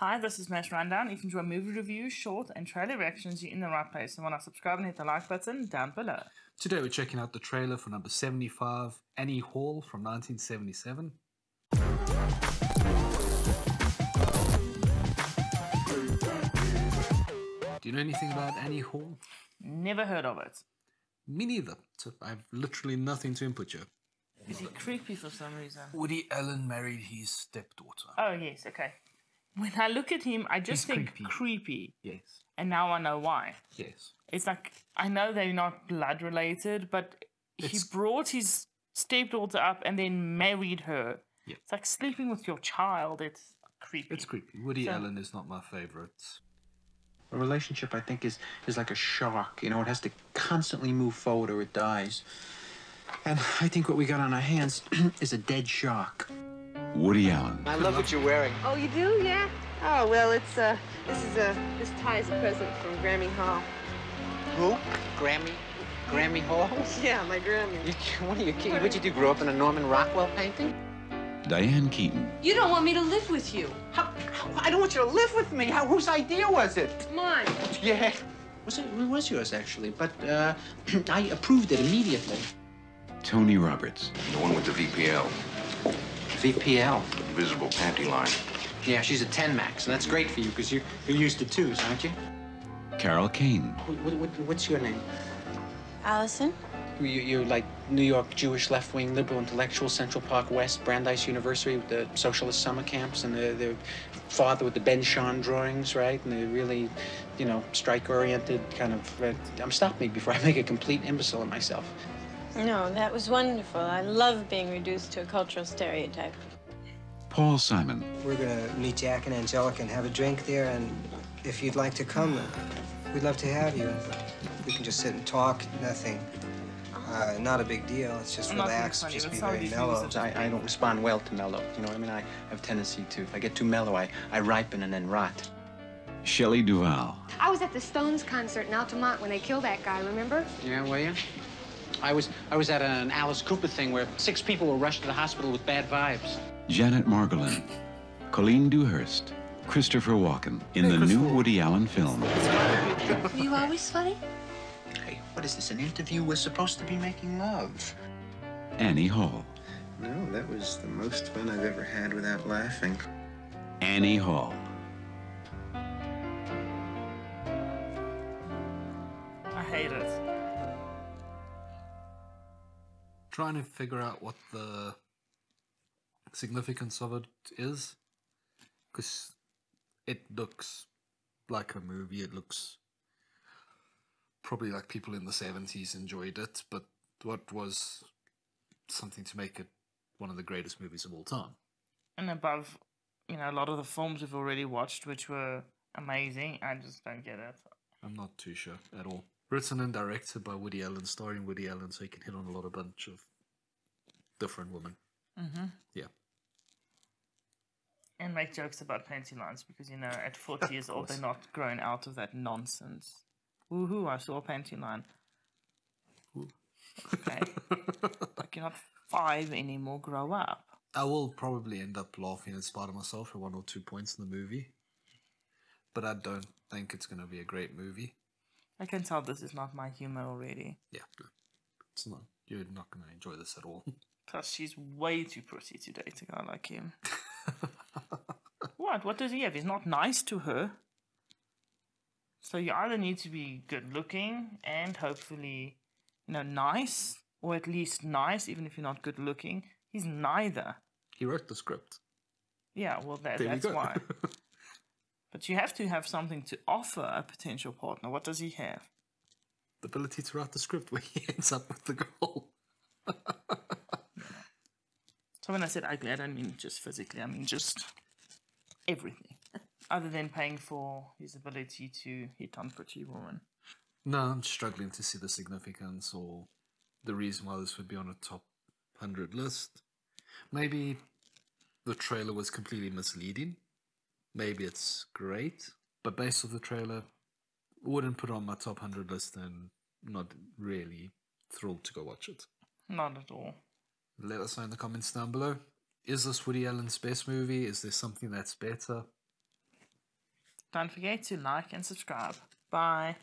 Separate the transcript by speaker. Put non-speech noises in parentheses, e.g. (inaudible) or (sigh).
Speaker 1: Hi, this is MAS Rundown. If you enjoy movie reviews, short, and trailer reactions, you're in the right place. So why not subscribe and hit the like button down below.
Speaker 2: Today we're checking out the trailer for number 75, Annie Hall from 1977. Do you know anything about Annie Hall?
Speaker 1: Never heard of it.
Speaker 2: Me neither. So I have literally nothing to input you.
Speaker 1: Is he creepy for some reason?
Speaker 2: Woody Allen married his stepdaughter.
Speaker 1: Oh, yes, okay. When I look at him, I just
Speaker 2: He's
Speaker 1: think
Speaker 2: creepy.
Speaker 1: creepy.
Speaker 2: Yes.
Speaker 1: And now I know why.
Speaker 2: Yes.
Speaker 1: It's like, I know they're not blood related, but he brought his stepdaughter up and then married her.
Speaker 2: Yeah.
Speaker 1: It's like sleeping with your child. It's creepy.
Speaker 2: It's creepy. Woody
Speaker 1: So-
Speaker 2: Allen is not my favorite.
Speaker 3: A relationship, I think, is is like a shark. You know, it has to constantly move forward or it dies. And I think what we got on our hands (clears throat) is a dead shark.
Speaker 4: Woody Allen.
Speaker 5: I love what you're wearing.
Speaker 6: Oh, you do? Yeah? Oh, well, it's, uh, this is a, this tie is a present from Grammy Hall.
Speaker 5: Who? Grammy? Grammy Hall? (laughs)
Speaker 6: Yeah, my Grammy.
Speaker 5: You, what are you kidding? What'd you do? Grow up in a Norman Rockwell painting?
Speaker 4: Diane Keaton.
Speaker 7: You don't want me to live with you.
Speaker 5: How, how, I don't want you to live with me. How, whose idea was it?
Speaker 6: Mine.
Speaker 5: Yeah.
Speaker 3: Was it? It was yours actually, but uh, (clears throat) I approved it immediately.
Speaker 4: Tony Roberts.
Speaker 8: The one with the VPL,
Speaker 3: VPL.
Speaker 8: visible panty line.
Speaker 3: Yeah, she's a 10 max, and that's great for you because you're, you're used to twos, aren't you?
Speaker 4: Carol Kane.
Speaker 3: What, what, what's your name?
Speaker 7: Allison?
Speaker 3: You, you're like New York Jewish left-wing liberal intellectual, Central Park West, Brandeis University with the socialist summer camps, and the, the father with the Ben Shahn drawings, right? And the really, you know, strike-oriented kind of. Uh, um, stop me before I make a complete imbecile of myself.
Speaker 7: No, that was wonderful. I love being reduced to a cultural stereotype.
Speaker 4: Paul Simon.
Speaker 9: We're gonna meet Jack and Angelica and have a drink there, and if you'd like to come, we'd love to have you. We can just sit and talk, nothing. Uh, not a big deal. It's just
Speaker 1: I'm
Speaker 9: relax, just be very mellow.
Speaker 3: I, I don't respond well to mellow. You know what I mean? I have a tendency to, if I get too mellow, I, I ripen and then rot.
Speaker 4: Shelley Duvall.
Speaker 10: I was at the Stones concert in Altamont when they killed that guy, remember?
Speaker 3: Yeah, were you? I was I was at an Alice Cooper thing where six people were rushed to the hospital with bad vibes.
Speaker 4: Janet Margolin. Colleen Dewhurst. Christopher Walken in the new Woody Allen film.
Speaker 7: Were you always funny?
Speaker 3: Hey, what is this? An interview? We're supposed to be making love.
Speaker 4: Annie Hall.
Speaker 9: No, that was the most fun I've ever had without laughing.
Speaker 4: Annie Hall.
Speaker 2: Trying to figure out what the significance of it is. Because it looks like a movie. It looks probably like people in the 70s enjoyed it, but what was something to make it one of the greatest movies of all time?
Speaker 1: And above, you know, a lot of the films we've already watched, which were amazing, I just don't get it.
Speaker 2: I'm not too sure at all. Written and directed by Woody Allen, starring Woody Allen, so he can hit on a lot of bunch of different women.
Speaker 1: Mm-hmm.
Speaker 2: Yeah.
Speaker 1: And make jokes about panty lines because, you know, at 40 (laughs) years old, they're not grown out of that nonsense. Woohoo, I saw a panty line. Okay. like, you're not five anymore, grow up.
Speaker 2: I will probably end up laughing in spite of myself at one or two points in the movie. But I don't think it's going to be a great movie.
Speaker 1: I can tell this is not my humor already.
Speaker 2: Yeah. It's not. You're not going to enjoy this at all. (laughs)
Speaker 1: Plus, she's way too pretty today to date a guy like him. what? What does he have? He's not nice to her. So you either need to be good looking and hopefully, you know, nice, or at least nice, even if you're not good looking. He's neither.
Speaker 2: He wrote the script.
Speaker 1: Yeah, well, that, that's why. (laughs) But you have to have something to offer a potential partner. What does he have?
Speaker 2: the ability to write the script where he (laughs) ends up with the girl. (laughs)
Speaker 1: So when I said ugly, I don't mean just physically. I mean just everything, other than paying for his ability to hit on pretty women.
Speaker 2: No, I'm struggling to see the significance or the reason why this would be on a top 100 list. Maybe the trailer was completely misleading. Maybe it's great, but based off the trailer, wouldn't put it on my top 100 list and not really thrilled to go watch it.
Speaker 1: Not at all.
Speaker 2: Let us know in the comments down below. Is this Woody Allen's best movie? Is there something that's better?
Speaker 1: Don't forget to like and subscribe. Bye.